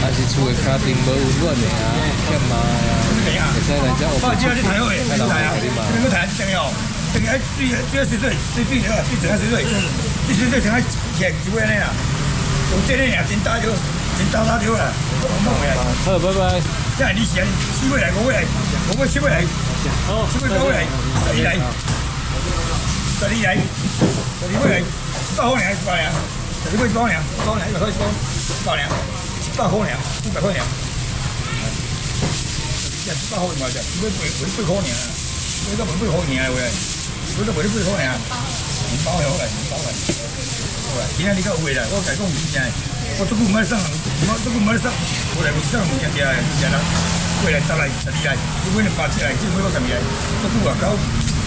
还是厝的家庭无温暖的啊，欠妈啊，会使来遮学。爸，今日去台湾，去台啊，这个台等哦，等下最最水水水水啊，最整下水水，最水水整下起就会那啦。有这个呀，真大条，真大大条啦，我弄回来。好，拜拜。这你先七位来，五位来，五位七位来，哦，七位九位来，十二来，十二来，十二位来，八块两，八两，十二位八两，八两一百块，八两，八块两，一百块两。一八块嘛就，一百八，一百块两啊，一个八块两啊喂，一个八块两啊，五包好来，五包来，好来，今天你个有位啦，我改讲唔正。我这个没上，我这个没上，我来上人家人家啦，过来十来十二来，如果你八起来，就没多什么来，这个啊搞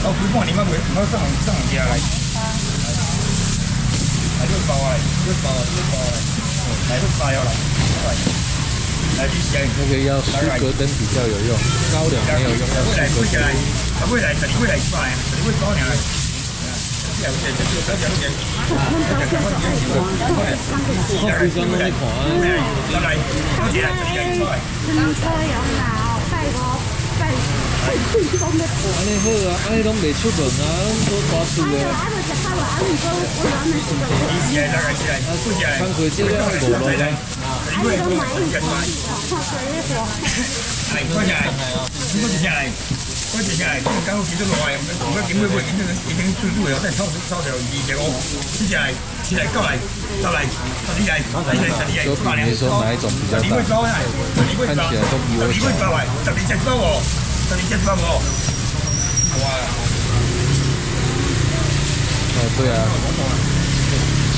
搞几半年嘛，没没上上人家来，来六包啊，六包六包，来六包要来，来这些那个要苏格灯比较有用，高粱没有用，要苏格灯。未来这里未来一百，这里会高粱。我规张拢在看啊！人车有老，拜五拜安尼好啊，安尼拢未出门啊，拢都大厝的。啊，就食饱了，啊，唔过我原来是个。起来，大概起来，起来。看回这个五路的。啊，你都买一个，看谁的货。来，快起来，你快起来。我接下来，今刚好几多落来，我我今尾尾已经已经出住了，再抄抄条二十五，接下来起来再来，过来，十二来，十二来，十二来，十八两，十二位包来，十二位包，十二位包来，十二只包哦，十二只包哦，哇！哦，对啊，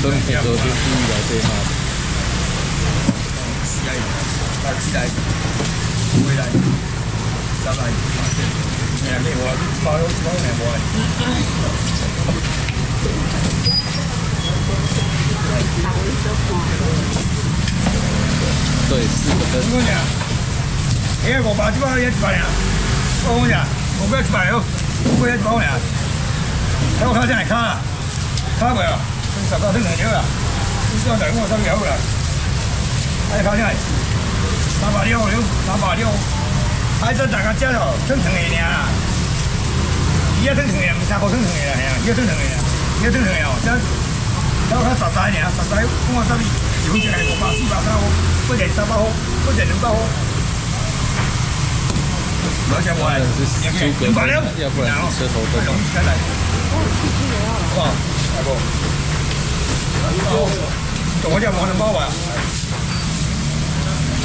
春天都是注意来对哈。起对，四个灯。我讲，哎，我把这把也出来了。我讲，我不要出来哦，我要包了。哎，我看下来看了，看过了，十八升两条了，你这样子我三条了。哎，看下来，三百六，三百六。还说大家接哦，正常的尔，伊也正常的，唔三个正常的啦，系啊，伊也正常的，伊也正常的哦。这，这我十三尔，十三，我这里一分钱来五百四百三五，不点三百五，不点两百五。而且我还两百两，要不然车头灯。好不好？大哥，怎么叫毛能包吧？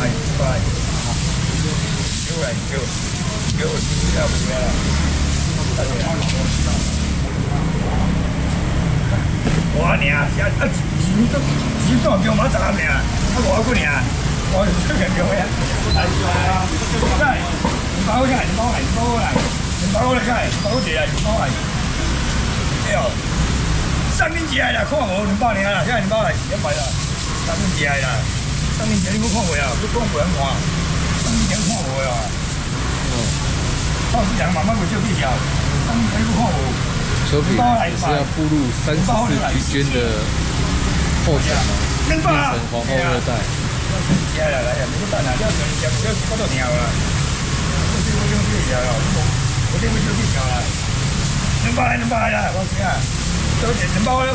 哎，拜。给我，给我吃一下不要了。我娘，啊，啊，几多几多给我妈砸命啊！啊，我过年，我这个给我呀。来，来，你包起来，你包来，你包来，你包来开，包起来，你包来。哎呦，三年前啦，看我两百年啦，现在你包来两百了，三年前啦，三年前你冇看过呀，你看过人看。以前看我呀，哦，到时讲慢慢会就变小，上面全部看我。丘比也是要步入三十四局间的后尘吗？变成皇后二代。来来来，你不等了，要等要要多少条了？我这我用这条了，我这我就这条了。能包来能包来了，放心啊，多少钱能包了？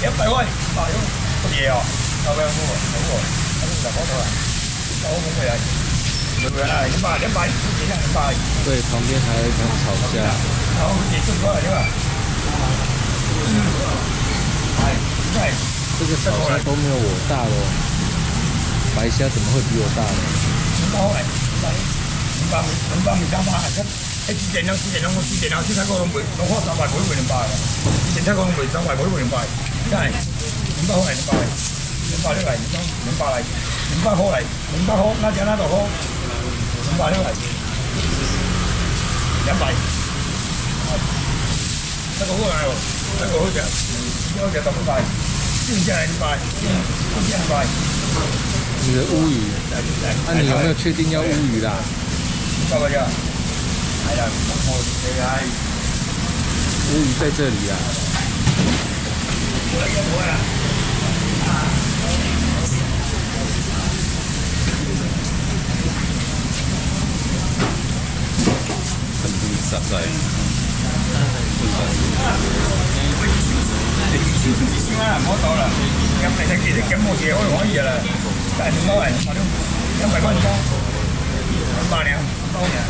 一百块，包了，不跌哦，要不要付？要付，那就两包多了，那我不会来。对，旁边还有一场吵架。这？个小虾都没有我大喽。白虾怎么会比我大呢？高哎，来，两百米，两百米三百，哎，之前两之前两之前两次泰国拢卖，拢花三百，冇得卖两百嘅。之前泰国拢卖三百，两百。真系，两百好嚟，两百嚟，两百嚟嚟，两百嚟，两百好嚟，两百好，那只那度好。两百，两百，这个过来哦，这个好吃，要吃到两百，定下来两百，两百。你的乌鱼，那你有没有确定要乌鱼啦？报个价。来了，我这来。乌鱼在这里啊。过来，过来。ください。Em này kia thì kém một triệu rồi, bây giờ là tại chúng nó này, sao đúng? Em phải bao nhiêu? Ba này không? Bao nhiêu?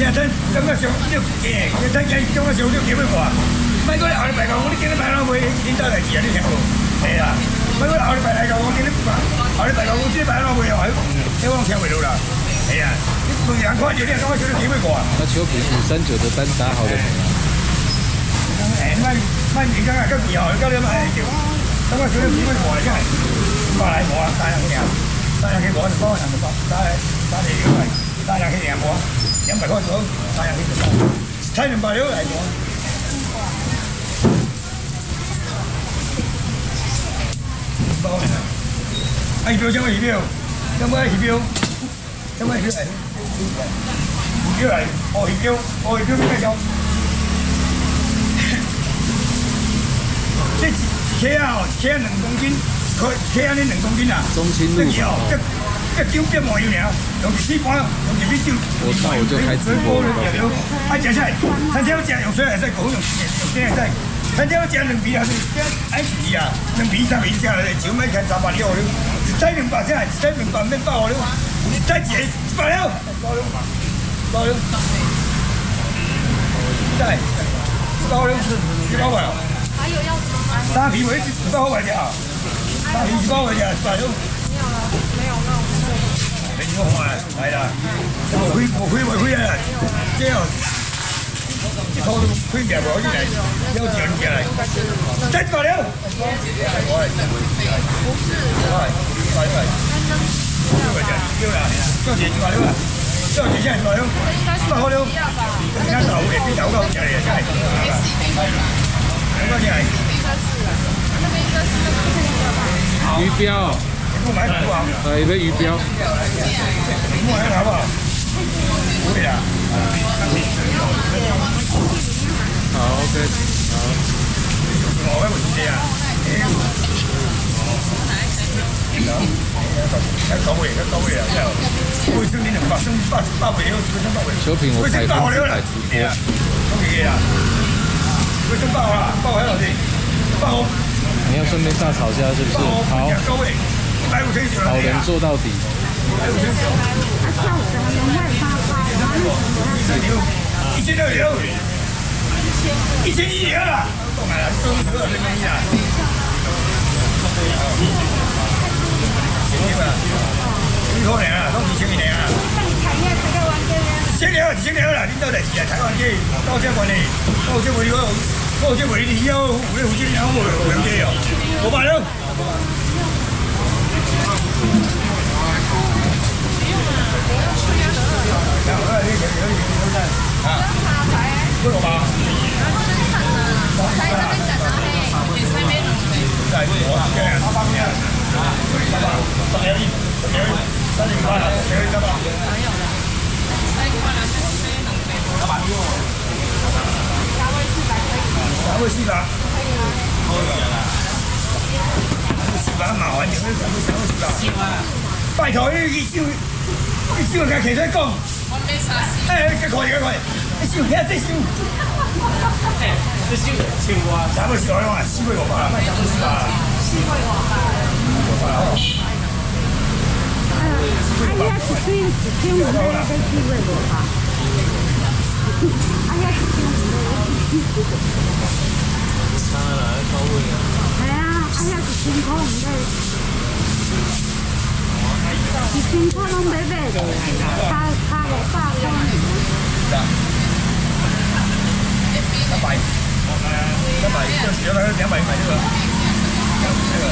Nhà thân, chúng ta sống được kẻ, nhà thân chúng ta sống được kẻ mới quả. Mấy cái này ở đây phải không? Cái này phải không? Mới đến tới đây chỉ là đi theo. 去，點得嚟字啊？呢條路係啊，咪嗰啲後禮拜嚟講，我幾多後禮拜講，我知擺落去又係，你往前回路啦，係啊，你兩塊錢，你咁嘅上呢幾蚊貨啊？那球品五三九的單打好的。誒，咪咪而家啊，今年又今年咪條，咁嘅上呢幾蚊貨嚟真係，過嚟冇啊，三廿幾啊，三廿幾冇，幫人哋幫，三三廿幾係，三廿幾廿冇啊。兩百塊左右，三廿幾就得，睇兩百六嚟講。包嚟啦，二標張個二標，張個二標，張個二標嚟，二標嚟，哦二標，哦二標邊個張？即一克啊，一克兩公斤，可一克呢兩公斤啊？中青路哦。一斤一毛一两，用四包，用几米酒，我那我就开直播了。啊，食起来，餐厅食用水还是狗用用水还是？餐厅食两皮还是？哎皮啊，两皮三皮食嘞，就买开三百六了。一袋两百只，一袋两百面包了，一袋一一百了，包了，包了，一袋，包了，一包了。还有要什么？三皮为一包块钱啊，三皮一包块钱，一百六。没有了，没有了。你好啊，係啦，我開我開我開啊，即係一套都開名我嚟，有錢嘅嚟，真過了，我係，不是，係，係係，六塊錢，六啦，多錢過了啦，多錢先過了，八好了，而家頭嚟邊頭夠錢嚟啊，真係，多錢係，魚標。不买好不好？呃，一个鱼标。不买好不好？可以啊。好，OK，好。我喺度知啊。一九位，一九位啊！之後，會升啲兩百，升八八倍了，會升八倍。小品我排分排直播。恭喜啊！會升八啊！八喺度先，八號。你要顺便大吵架是不是？好。好人做到底。一千六六，一千一二，买了收十二人民币啊！千二啊，几可能啊？都几千一年啊？千二，千二啦！你到底是啊？台湾机到这关的，到这回我，到这回你要五六五千两，我我两机哦，我买了。会是吧？可以啦。是吧？麻烦点，你什么时候是吧？拜托，你一收，一收甲摕出来讲。我没啥事。哎，快快快，一收，遐再收。哎，这收收我，啥物事我用啊？四百五，吧？四百五百。五百哦。哎呀，哎呀，一斤一斤我们那个四百五百。哎呀，一斤一斤。差啦，高位啊！系啊，哎呀，一千块唔得，一千块拢买买的，差差五百块。一百，一百，这有两百块这个，这个，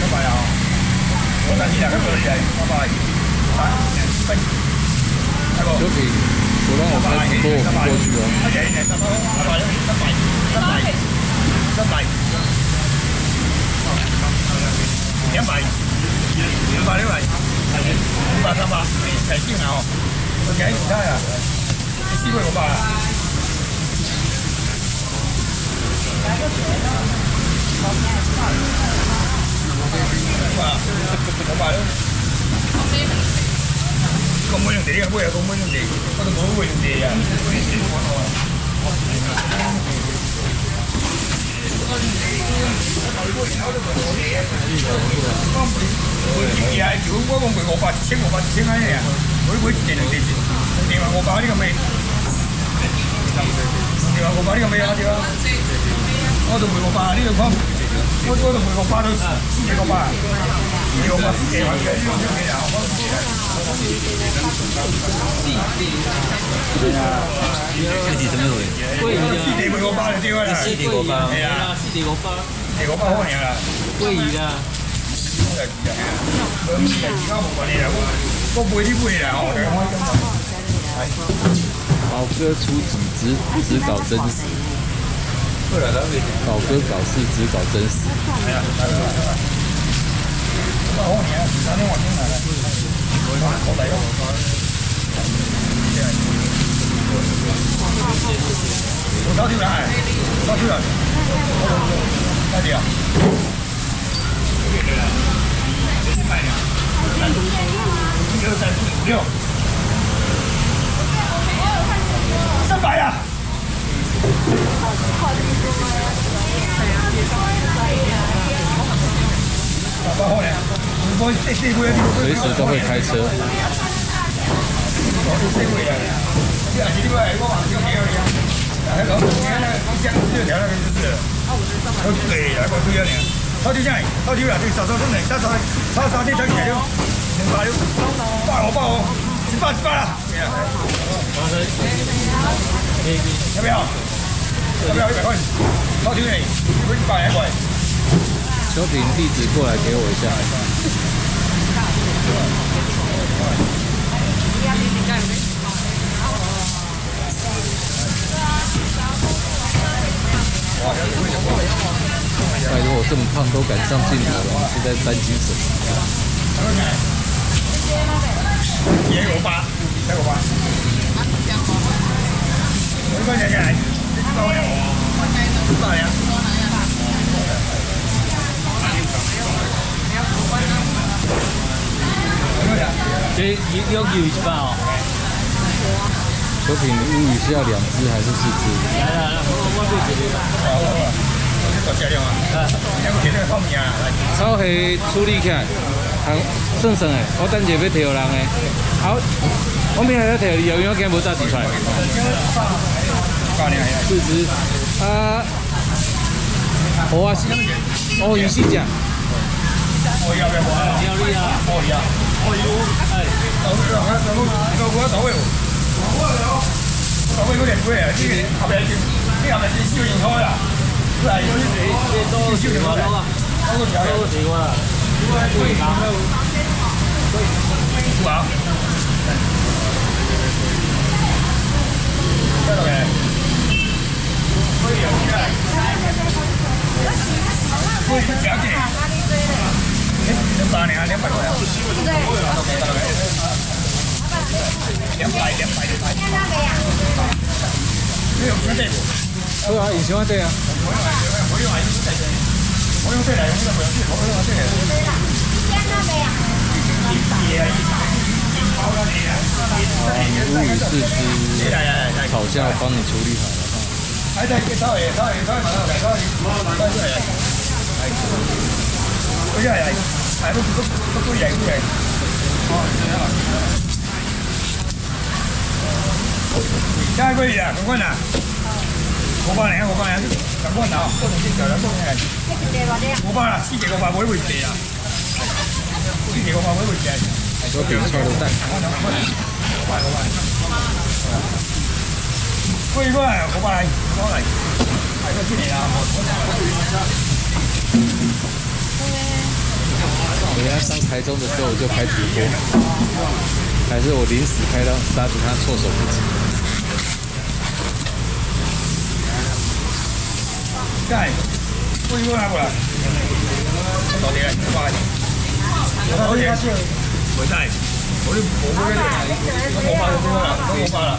一百啊！我等你两个过来，拜拜，拜拜，大哥。小平，我让我开直播，我不过去哦。拜拜，拜拜。三米，三米，两米，两百六米，五百三百，平啲啊！我幾唔差啊？你試過六百啊？五百，五百咯。讲买两地啊，买啊讲买两地，我都无买两地啊。伊啊，就我讲卖五百，一千五百，一千安尼啊，我买一件两地，两地嘛五百，你讲卖？两地五百，你讲卖啊？对啊，我都卖五百，你就看，我我都卖五百都四四个五百，四个五百四个完全，你讲咩啊？四字什么鬼？四地卖五百就对啦，四地五百，系啊，四地五百，四地五百好尔啦。桂鱼啦，无物件其他无关系啦，我我买你买啦吼，宝哥出几只，只搞真实。宝哥搞事，只搞真实。我好年，三天往前来了，我来了，我早就来，早就来，快点啊！一二三四五六，三百呀！八百好呢，我这这个月随时都会开车。我这个月啊，这啊这个月我往上调了呀，还老你看那个箱子调那个就是，都对啊，我对啊呢，好就这样，好就啊，这少少真的，少少少少这才起来了，两百了，八哦八哦，一百一百啦，要不要？要不要一百块？好就呢，我一百来块。小品地址过来给我一下。拜托，我这么胖都敢上镜头了，是在担心什么？也有八，才有八。我一块钱来，这几包呀？几包呀？这有有鱼一百哦，小品乌鱼是要两只还是四只？来来来，我我对草虾处理起来，通算算的，我等下要摕人的。好，我明仔要摕，因为我今无早起出来。四只，啊，蚵仔是，鱷鱼四只，我要不要花？要你啊，哦要，哦有，哎，到时候我到时候我到位哦。到位有点贵啊，这个后边这后边是小人头啦，是啊，有啲这都是我弄啊，包个条都是我，贵港，好。再来。可以啊，可以去夹紧。两百呢？两百块啊？两百，两百，两百。没有兄弟不？对啊，以前我对啊。我用还是在这里？我用这来，用这不用去，我用这来。乌鱼四只，烤架帮你处理好了哈。还在稍微稍微稍微马上来，稍微马上来。不是哎，哎不不不不严不严。哦，这样。下个月啊，赶快拿。五百零，五百零，赶快拿，不能先叫人不能来。五百啦，四个五百每回地啊。四个五百每回地。小品臭豆蛋。贵过来，五百来，五百来，还有几年啊？我原来上台中的时候我就开直播，还是我临时开到沙子他措手不及。盖，贵过来不啦？到底五百。我好似唔使，我啲冇咩嘅，我冇發咗先啦，我冇發啦。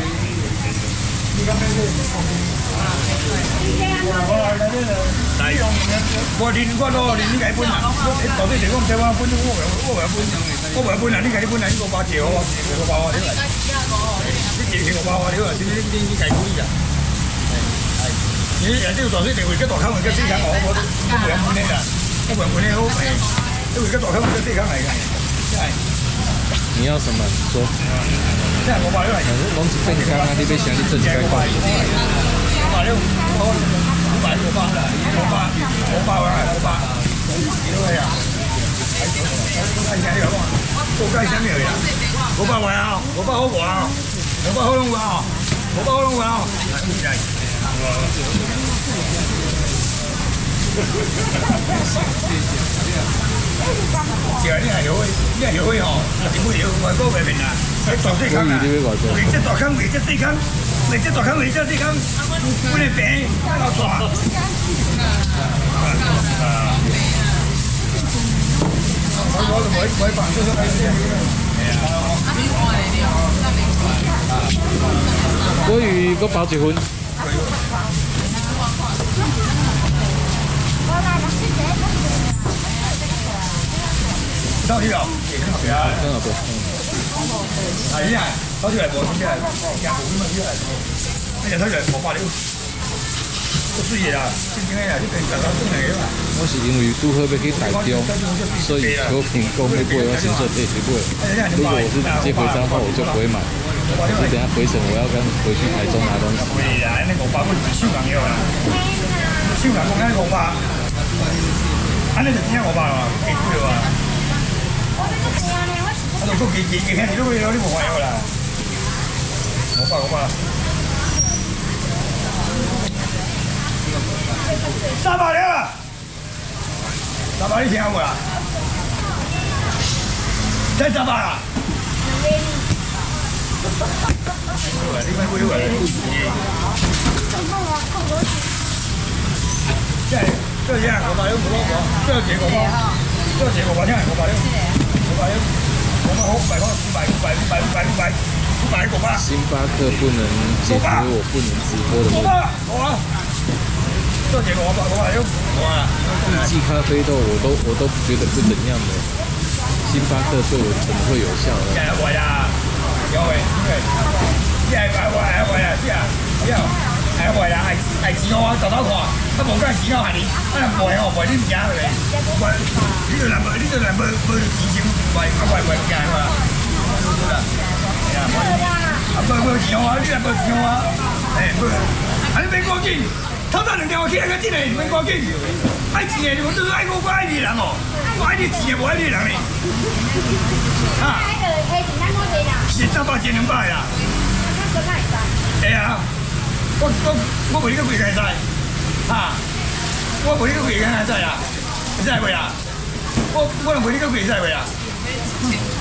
来，我啉我都啉，你家分啦。到底是讲台湾分，我袂我袂分，我袂分啦。你家你分啦，你五包借我，五包我你来。你借五包我你好，是你你你家可以啊。你也这个大水地位，个大坑位，个四坑我我我袂分你啦，我袂分你好诶。这位个大坑位，个四坑来个。你要什么？说。这五包你来。拢是正刚啊，你要想你正该讲。五包六，五百五包啦，五包五包啊，五包。几多呀？我盖下面有呀。五百块啊，五百好过啊，五百好弄过啊，五百好弄过啊。是啊，你係好，你係好吼，點會有外國嘅面啊？喺大四坑啊，為只大坑，為只四坑，為只大坑，為只四坑，本嚟平，夠大。我我就每每飯都想喺國語個包一份。收條油，係啊，真係噃。係啊，收條嚟冇錢嘅，廿毫蚊啲嚟，一日收條冇法料，都輸嘢啦，正正嘅，啲病實實真係啊嘛。我是因为拄好要去台中，所以求平工要買，我先說可以去買。如果我是直接回彰化，我就不會買。我是等下回省，我要跟回去台中拿东西。係啊，你五百蚊超硬嘅啦，超硬講緊五百，肯定就只五百啦，幾貴喎？我都幾幾幾輕，都會有啲冇法有啦，五百五百。三百兩啊！三百你聽冇啦？真三百啊！你咪會喎？即係即係五百兩冇攞過，即係幾個包？即係幾個包？聽係五百兩，五百兩，五百好，五百塊，五百五百五百五百五百五百個包。星巴克不能解决我不能直播的问题。好啊，这几个我把我把又我啊，一季咖啡豆我都我都觉得不怎样的，星巴克对我怎么会有效呢？我呀，有喂，对，即系我我系我呀，即系，之後係我呀，係係自我就到看，啊無間自我係你，啊唔係我唔係你唔驚佢，唔係呢度人冇呢度人冇冇自信，唔係啊唔係唔驚佢啦，係啊，啊冇冇自我啊，呢人冇自我啊，誒冇，啊你免講緊，偷偷兩條我聽個真係免講緊，愛錢嘅你們都是愛我我愛你人哦，我愛你錢嘅無愛你人咧，啊，是三百錢兩百啦。係啊，我我我陪你個櫃計晒，啊，我陪你個櫃計晒啊，真係會啊，我我能陪你個櫃晒會啊，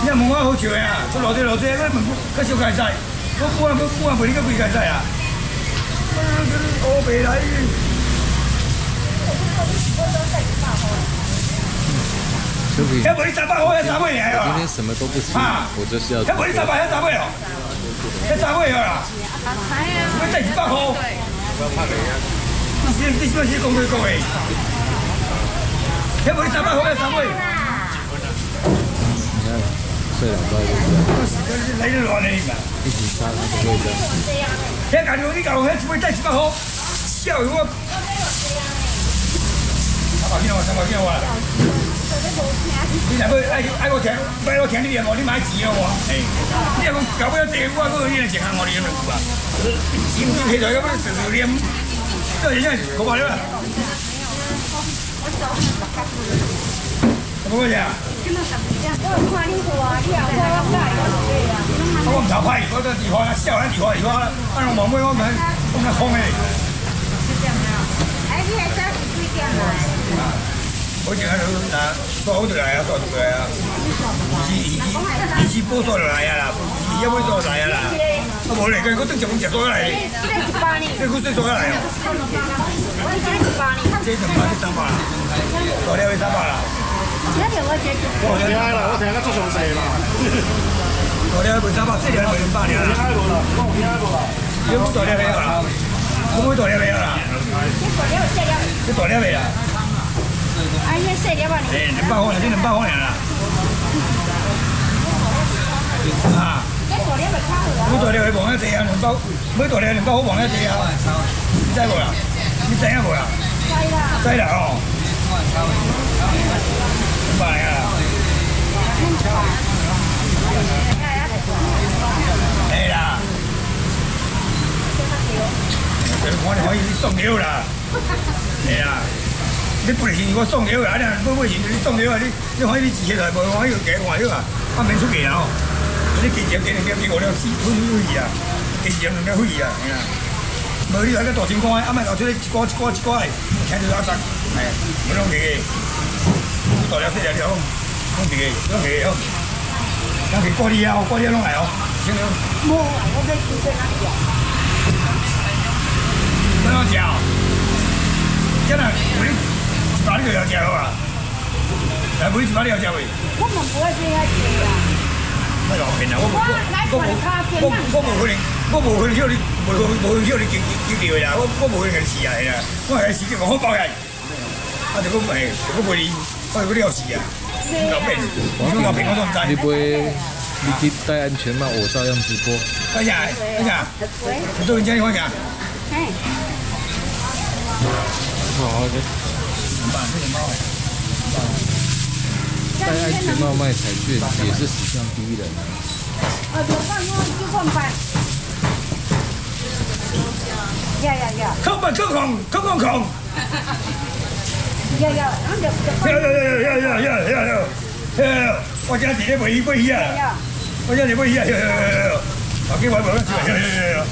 你問我好笑呀，我落啲落啲，我問佢小計晒，我我我我陪你個櫃計晒啊，我未嚟。就可以。要不你三百塊，要三百嚟啊！今天什么都不吃，啊我就是要要不。你三百，要三百哦，要三百啦。我得一百塊。你你乜先講佢講嘅？要不你三百塊，要三百。你看，睡两包就是你都亂你嘛？一起杀，它不会这样。聽緊我呢嚿，喺一百一百塊，笑我。三百幾啊？三百幾啊？你若要愛愛我聽，愛我聽你嘢我，你買錢啊我。誒，你若講搞不了這個，我我你嚟錢我你有兩股啊？錢唔起來，咁樣隨隨念，這人家五百了。怎麼講呀？我唔頭批，我这地方啦，笑咱地方地方啦，按我望妹我们我們空誒。我就看到那耍好多来呀，耍出来呀，以前以来以前不耍来呀啦，以前不耍来呀啦，啊无嘞，个个都叫我们耍来，最后最耍来呀。这怎么就三把了？昨天为三把了？今天我接。我厉害了，我今天做上色了。昨天为三把，这天为八年了。我厉害了，我厉害了。有没昨天没有啦？有没昨天没有啦？你昨天有接呀？你昨天没啦？哎你？哎，两百块，这两百块啦。啊，那大粒咪较好啊。买大粒的望遐济啊，两百，买大粒两百好望遐济啊。你知无啦？你知影无啦？知啦。知啦哦。两百啊。哎啦。我可以送料啦，係啦。你不能行我送给我啊你不不行你送给我你你可以你自己来无用还有给我是吧他没出给啊你给钱给人家给我了是不是啊给钱两家会啊。无啊你来个大金刚阿排拿出来一个一个一个听到就是二十哎没问你大家非常的好弄这个不用给哦那给过滤啊过滤弄来哦行不无我我给你再拿点不要讲现在我把你有钱了啊？来，不是把你要钱没？我们不会这样。哎呦，我我我我我无可能，我无可能叫你，无无可能叫你叫叫叫掉呀！我我无可能死啊！哎呀，我还死就我好包下。啊，这个没，这个没你，我这个要死啊！我骗，我，我都唔知。你不，你去戴安全帽，我照样直播。大侠，大侠，你多人叫你放。哎。好的。唔辦這個貓戴安全帽賣彩券也是史上第一人啊！呃，就放我就放吧。呀呀呀空不空空空空空，呀呀，俺就就呀呀呀呀呀呀呀呀呀！我家弟弟買買魚啊！呀。我家弟買魚啊！呀呀呀呀呀！我幾位冇得住啊！呀呀呀呀！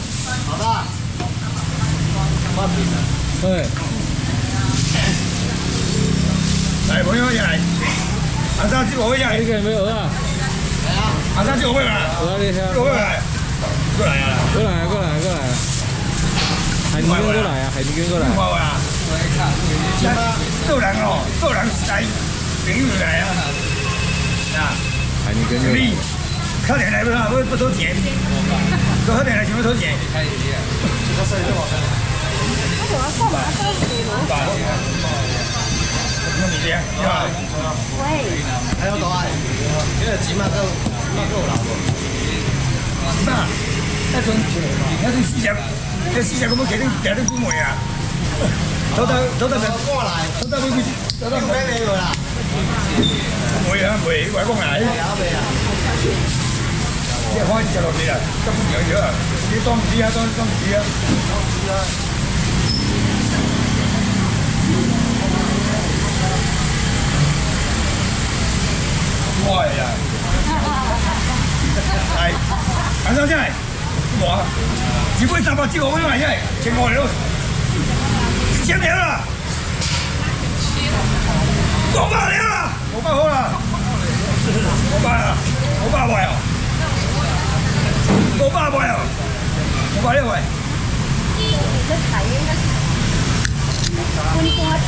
對，哎，朋友，也来。阿三接我回一来。你一个人没有啊？来啊！阿三接我回来。我来，你来。我来啊！我来，过来，过来。海明娟过来啊！海明娟过来。过来啊！过来。个人哦，个人是该，顶不来啊。啊。海明过来，靠钱来不是？不不偷钱。多靠钱来，全部偷钱。太厉害了。这个生意做。这个阿三，阿三是做。啊，喂，还有多啊？这个芝麻都，那够了不？那，那阵，那阵四十，这四十我们肯定肯定不买啊。走到走到走过来，走到走到走到没有啦？没啊，没，外公来。这花几十多米啊？这不牛牛啊？你当皮啊？当当皮啊？当皮啊？快呀啊啊啊啊啊啊啊韩少帅我一百三十八九一百块钱全国流行签名啊我爸呀我爸好了我爸呀我爸爸呀我爸爸呀我爸认为嗯好